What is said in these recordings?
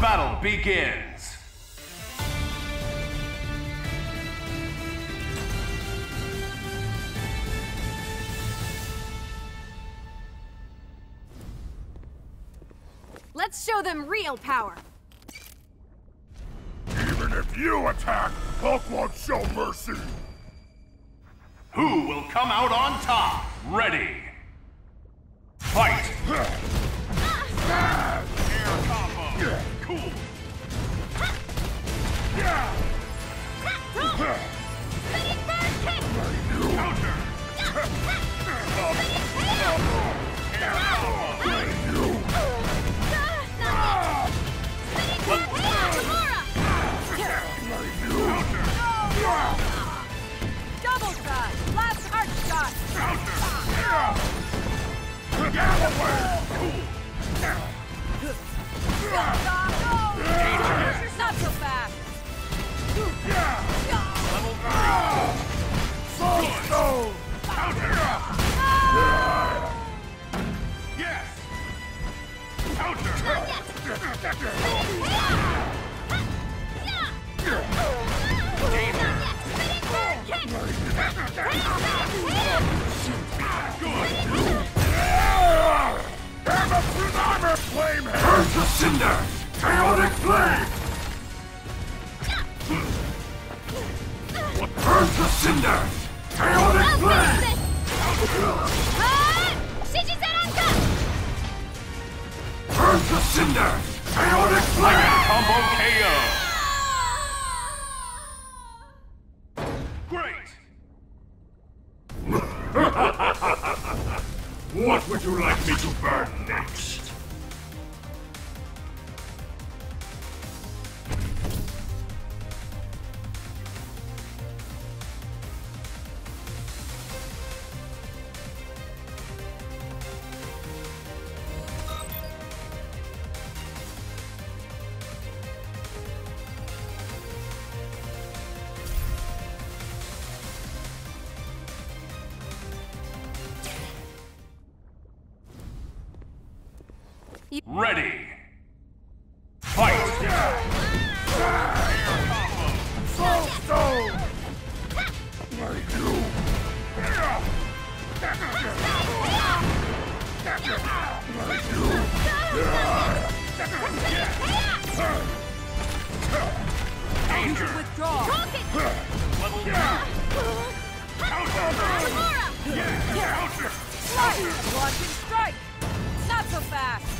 battle begins. Let's show them real power. Even if you attack, Hulk won't show mercy. Who will come out on top? Ready. You're not so fast! Burn to cinder! Chaotic flame! Burn to cinder! Chaotic flame! Burn to cinder! Chaotic flame! Combo KO. Great. What would you like me to burn next? Ready. Fight. Soul Stone! Like you! Like you! Danger. Withdraw! Level two. Counter. Slice! Launching strike! Not so fast!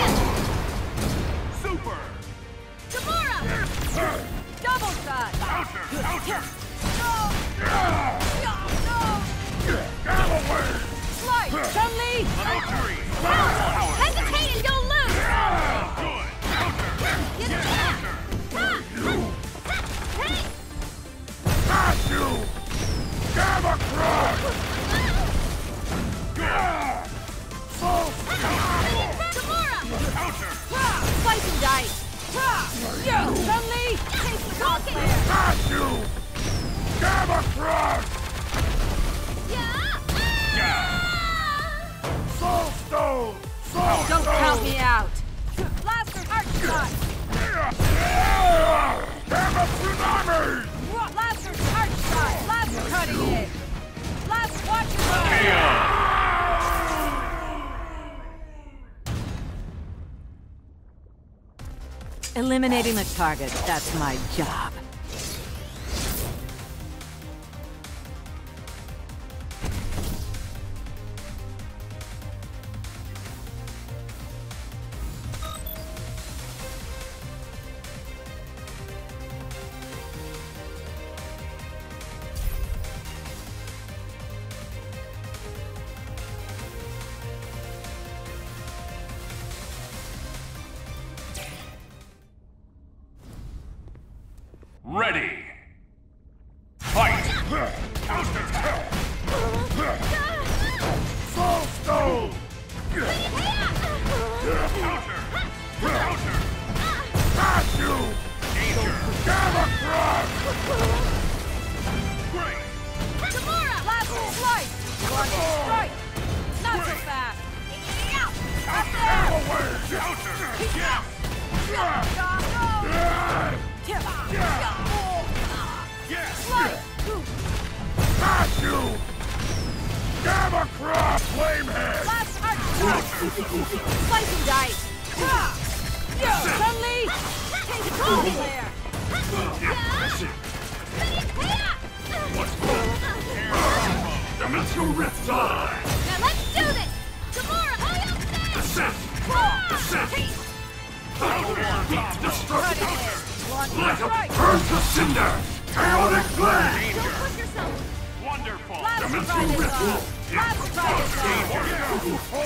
Double shot! Counter. Counter. No! No! Get away! Slice! Chun-Li! Level Got you! Gamma Crush! Soul Stone! Soul Don't count me out! Blaster arch shot! Gamma Tsunami! Blaster arch shot! Blaster cutting it! Blaster watch and run! Eliminating the target, that's my job. Ready! Fight! Counter! Soul Stone! Counter! Counter! Pass you! Danger! Gamma Great! Gamora! Last slice! One strike! Not so fast! Counter! Counter! Counter! Counter! Counter! You! Gamma Crush! Flamehead! Last! Slicing dice! Chun-Li! Take control there! Dimensional Rift Die! Now let's do this! Gamora, hurry up there! Descent! Descent! Heat destruction! Cutting it! Launching Light up! Burn to cinder! Chaotic flame! Don't push yourself! Wonderful! Last Dimensional try this Rift off! Wolf! Last try this off!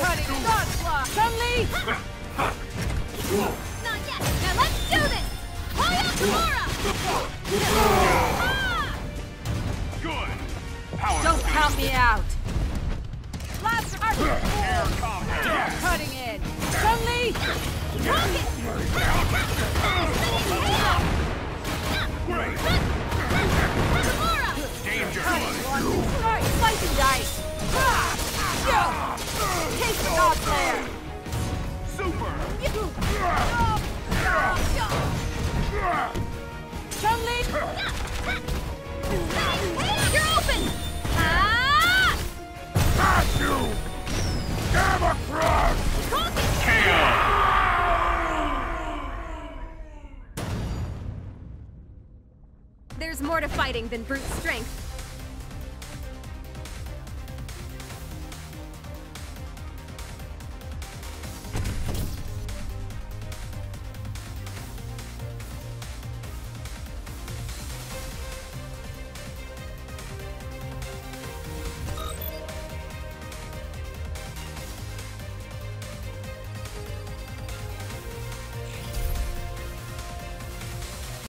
Cutting it! Onslaught! Chun-Li! Not yet! Now let's do this! Hurry up, Gamora! Ah! Good! Power Don't count me out! Last arc! Cutting in! Chun-Li! Rocket! Great! Super! Chun-Li! You're open! There's more to fighting than brute strength.